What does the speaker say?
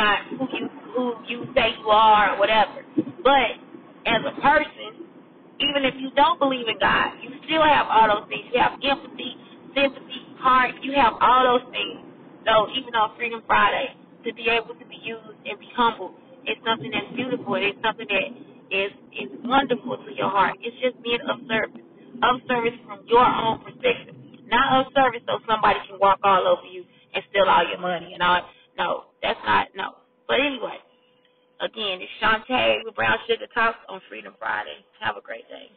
not who you who you say you are or whatever. But as a person, even if you don't believe in God, you still have all those things. You have empathy, sympathy, heart. You have all those things. So even on Freedom Friday, to be able to be used and be humble is something that's beautiful. It's something that is is wonderful to your heart. It's just being of service, of service from your own perspective, not of service so somebody can walk all over you and steal all your money and all. No, that's not no. But anyway, again, it's Shantae with Brown Sugar Talks on Freedom Friday. Have a great day.